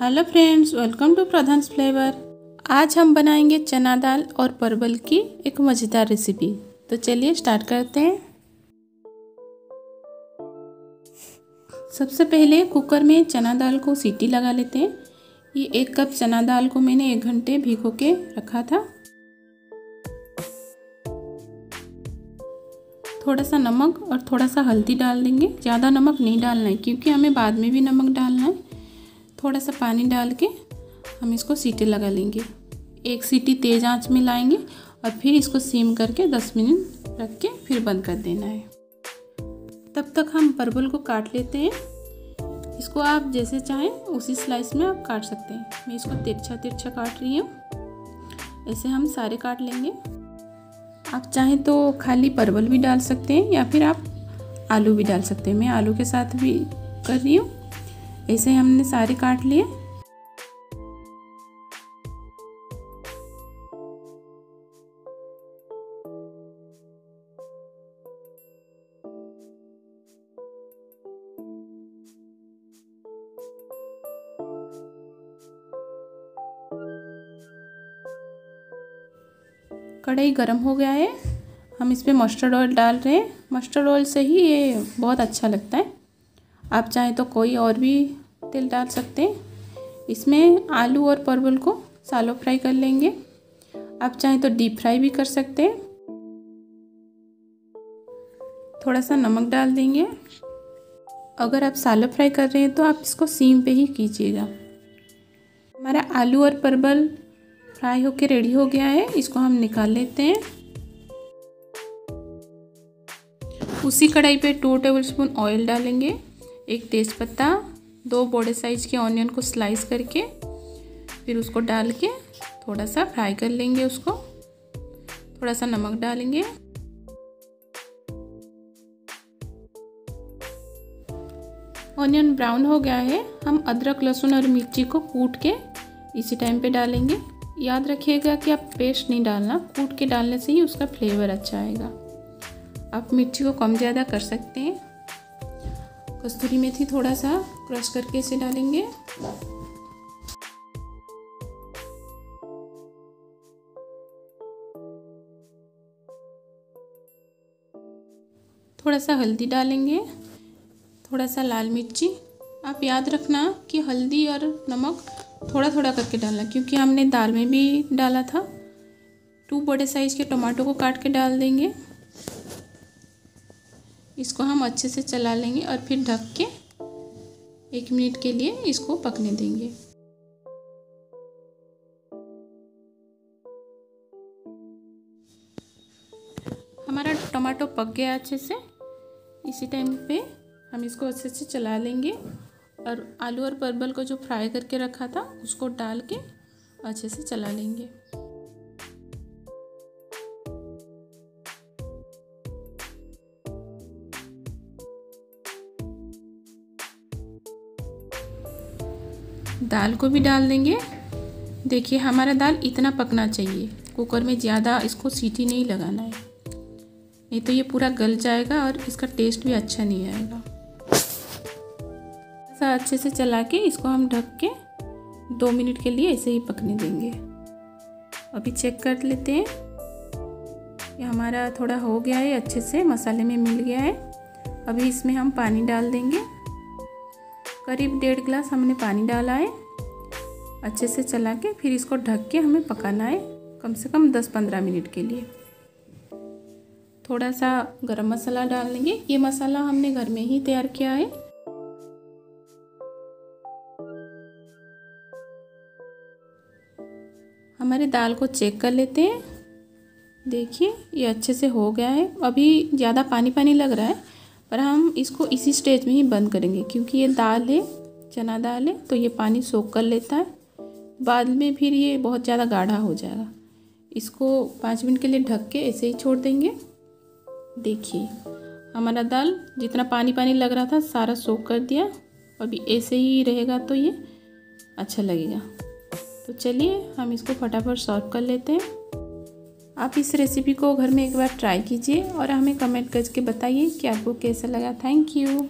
Hello friends, welcome to Pradhan flavour. आज हम बनाएँगे चना दाल और परवल की एक मज़ेदार रेसिपी तो चलिए स्टार्ट करते हैं। सबसे पहले कुकर में चना दाल को सीटी लगा लेते हैं। ये एक कप चना दाल को मैंने एक घंटे भिगो के रखा था। थोड़ा सा नमक और थोड़ा सा हल्दी डाल देंगे। ज़्यादा नमक नहीं डालना है, क्योंकि हमें बाद में भी नमक डालना थोड़ा सा पानी डाल के हम इसको सीटी लगा लेंगे। एक सीटी तेज़ आँच में लाएँगे और फिर इसको सीम करके 10 मिनट रख के फिर बंद कर देना है। तब तक हम परवल को काट लेते हैं। इसको आप जैसे चाहें, उसी स्लाइस में आप काट सकते हैं। मैं इसको तिरछा तिरछा काट रही हूँ। ऐसे हम सारे काट लेंगे। आप चाहें तो खाली परवल भी डाल सकते हैं या फिर आप आलू भी डाल सकते हैं। मैं आलू के साथ भी कर रही हूँ। ऐसे हमने सारे काट लिए। कढ़ाई गर्म हो गया है। हम इस पर मस्टर्ड ऑयल डाल रहे हैं। मस्टर्ड ऑयल से ही ये बहुत अच्छा लगता है। आप चाहें तो कोई और भी तेल डाल सकते हैं। इसमें आलू और परवल को सालो फ्राई कर लेंगे। आप चाहें तो डीप फ्राई भी कर सकते हैं। थोड़ा सा नमक डाल देंगे। अगर आप सालो फ्राई कर रहे हैं तो आप इसको सीम पे ही कीजिएगा। हमारा आलू और परवल फ्राई होके रेडी हो गया है। इसको हम निकाल लेते हैं। उसी कढ़ाई पे टू टेबल स्पून ऑयल डालेंगे। एक तेज़पत्ता, दो बड़े साइज़ के ऑनियन को स्लाइस करके, फिर उसको डाल के थोड़ा सा फ्राई कर लेंगे उसको। थोड़ा सा नमक डालेंगे। ऑनियन ब्राउन हो गया है। हम अदरक, लहसुन और मिर्ची को कूट के इसी टाइम पे डालेंगे। याद रखिएगा कि आप पेस्ट नहीं डालना, कूट के डालने से ही उसका फ्लेवर अच्छा आएगा। आप मिर्ची को कम ज़्यादा कर सकते हैं। कस्तूरी मेथी थोड़ा सा क्रश करके इसे डालेंगे। थोड़ा सा हल्दी डालेंगे, थोड़ा सा लाल मिर्ची। आप याद रखना कि हल्दी और नमक थोड़ा थोड़ा करके डालना, क्योंकि हमने दाल में भी डाला था। टू बड़े साइज़ के टमाटो को काट के डाल देंगे। इसको हम अच्छे से चला लेंगे और फिर ढक के एक मिनट के लिए इसको पकने देंगे। हमारा टमाटो पक गया अच्छे से। इसी टाइम पे हम इसको अच्छे से चला लेंगे और आलू और परवल को जो फ्राई करके रखा था, उसको डाल के अच्छे से चला लेंगे। दाल को भी डाल देंगे। देखिए, हमारा दाल इतना पकना चाहिए। कुकर में ज़्यादा इसको सीटी नहीं लगाना है। नहीं तो ये पूरा गल जाएगा और इसका टेस्ट भी अच्छा नहीं आएगा। ऐसा अच्छे से चला के इसको हम ढक के दो मिनट के लिए ऐसे ही पकने देंगे। अभी चेक कर लेते हैं। ये हमारा थोड़ा हो गया है, अच्छे से मसाले में मिल गया है। अभी इसमें हम पानी डाल देंगे। करीब डेढ़ गिलास हमने पानी डाला है। अच्छे से चला के फिर इसको ढक के हमें पकाना है कम से कम 10-15 मिनट के लिए। थोड़ा सा गरम मसाला डाल लेंगे। ये मसाला हमने घर में ही तैयार किया है। हमारे दाल को चेक कर लेते हैं। देखिए, ये अच्छे से हो गया है। अभी ज़्यादा पानी पानी लग रहा है। पर हम इसको इसी स्टेज में ही बंद करेंगे, क्योंकि ये दाल है, चना दाल है तो ये पानी सोख कर लेता है। बाद में फिर ये बहुत ज़्यादा गाढ़ा हो जाएगा। इसको पाँच मिनट के लिए ढक के ऐसे ही छोड़ देंगे। देखिए, हमारा दाल जितना पानी पानी लग रहा था, सारा सोख कर दिया। अभी ऐसे ही रहेगा तो ये अच्छा लगेगा। तो चलिए, हम इसको फटाफट सर्व कर लेते हैं। आप इस रेसिपी को घर में एक बार ट्राई कीजिए और हमें कमेंट करके बताइए कि आपको कैसा लगा। Thank you